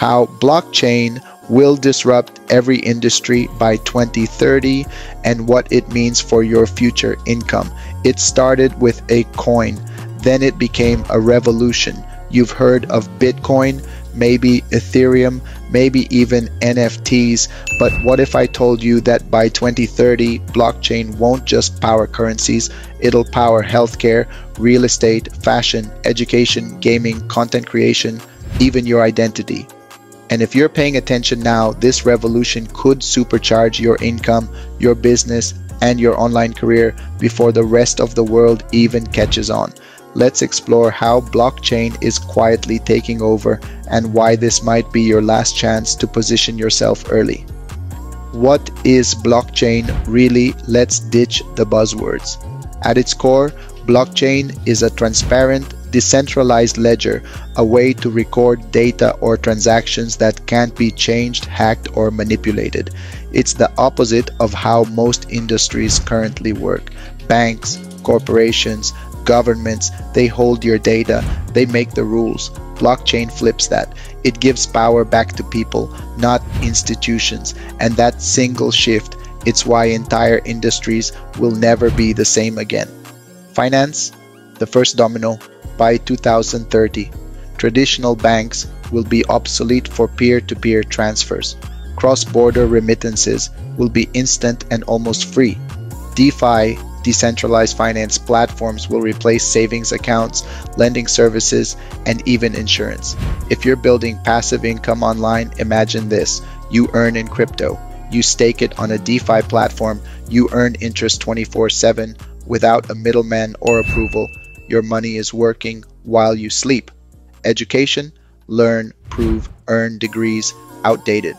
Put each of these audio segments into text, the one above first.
how blockchain will disrupt every industry by 2030 and what it means for your future income. It started with a coin, then it became a revolution. You've heard of Bitcoin, maybe Ethereum, maybe even NFTs. But what if I told you that by 2030, blockchain won't just power currencies, it'll power healthcare, real estate, fashion, education, gaming, content creation, even your identity. And if you're paying attention now, this revolution could supercharge your income, your business, and your online career before the rest of the world even catches on. Let's explore how blockchain is quietly taking over and why this might be your last chance to position yourself early. What is blockchain really? Let's ditch the buzzwords. At its core, blockchain is a transparent, decentralized ledger, a way to record data or transactions that can't be changed, hacked, or manipulated. It's the opposite of how most industries currently work. Banks, corporations, governments, they hold your data, they make the rules. Blockchain flips that. It gives power back to people, not institutions. And that single shift, it's why entire industries will never be the same again. Finance, the first domino, by 2030. Traditional banks will be obsolete for peer to peer transfers. Cross border remittances will be instant and almost free. DeFi Decentralized finance platforms will replace savings accounts, lending services, and even insurance. If you're building passive income online, imagine this. You earn in crypto. You stake it on a DeFi platform. You earn interest 24 7 without a middleman or approval. Your money is working while you sleep. Education, learn, prove, earn degrees, outdated.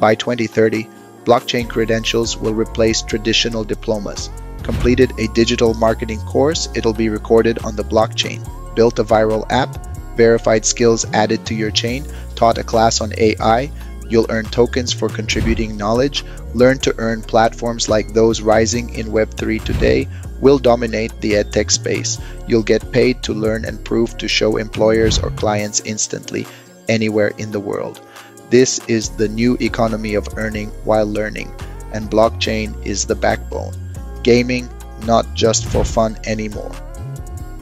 By 2030, blockchain credentials will replace traditional diplomas completed a digital marketing course, it'll be recorded on the blockchain. Built a viral app, verified skills added to your chain, taught a class on AI, you'll earn tokens for contributing knowledge, learn to earn platforms like those rising in Web3 today will dominate the edtech space. You'll get paid to learn and prove to show employers or clients instantly anywhere in the world. This is the new economy of earning while learning, and blockchain is the backbone gaming not just for fun anymore.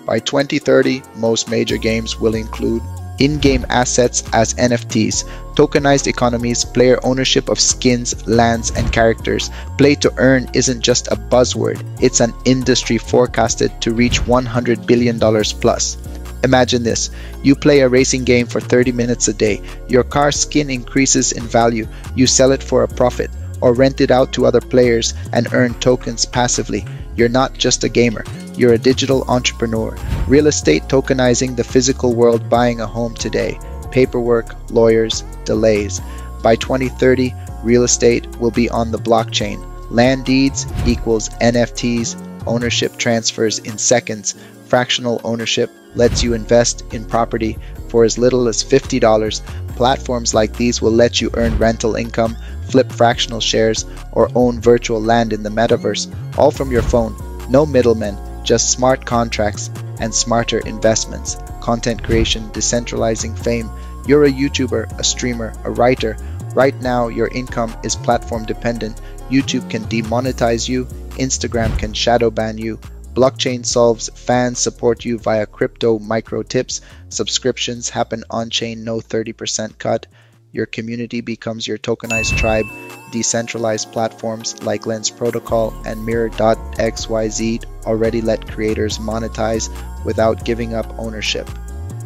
By 2030, most major games will include in-game assets as NFTs, tokenized economies, player ownership of skins, lands, and characters. Play to earn isn't just a buzzword, it's an industry forecasted to reach $100 billion plus. Imagine this you play a racing game for 30 minutes a day, your car skin increases in value, you sell it for a profit or rent it out to other players and earn tokens passively. You're not just a gamer, you're a digital entrepreneur. Real estate tokenizing the physical world buying a home today. Paperwork, lawyers, delays. By 2030, real estate will be on the blockchain. Land deeds equals NFTs, ownership transfers in seconds. Fractional ownership lets you invest in property for as little as $50. Platforms like these will let you earn rental income flip fractional shares, or own virtual land in the metaverse, all from your phone. No middlemen, just smart contracts and smarter investments. Content creation, decentralizing fame. You're a YouTuber, a streamer, a writer. Right now, your income is platform dependent. YouTube can demonetize you, Instagram can shadow ban you. Blockchain solves fans support you via crypto micro tips. Subscriptions happen on chain, no 30% cut. Your community becomes your tokenized tribe. Decentralized platforms like Lens Protocol and Mirror.xyz already let creators monetize without giving up ownership.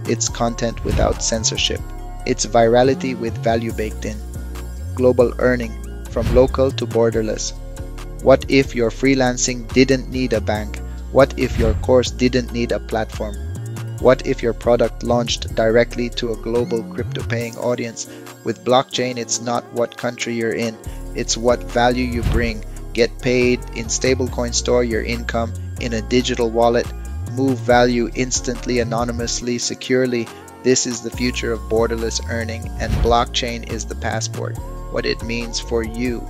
It's content without censorship. It's virality with value baked in. Global earning from local to borderless. What if your freelancing didn't need a bank? What if your course didn't need a platform? What if your product launched directly to a global crypto paying audience? With blockchain, it's not what country you're in, it's what value you bring. Get paid in stablecoin, store your income in a digital wallet, move value instantly, anonymously, securely. This is the future of borderless earning, and blockchain is the passport. What it means for you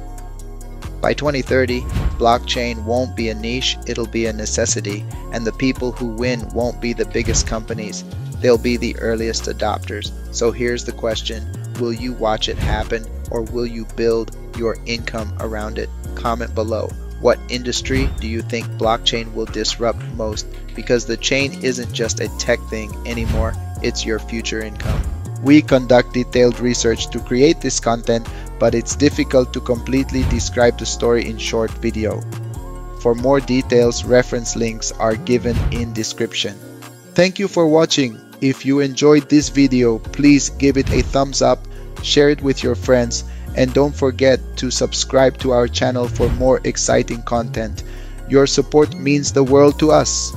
by 2030, blockchain won't be a niche, it'll be a necessity, and the people who win won't be the biggest companies. they'll be the earliest adopters. So here's the question Will you watch it happen or will you build your income around it? Comment below. What industry do you think blockchain will disrupt most? Because the chain isn't just a tech thing anymore, it's your future income. We conduct detailed research to create this content, but it's difficult to completely describe the story in short video. For more details, reference links are given in description. Thank you for watching. If you enjoyed this video, please give it a thumbs up, share it with your friends, and don't forget to subscribe to our channel for more exciting content. Your support means the world to us.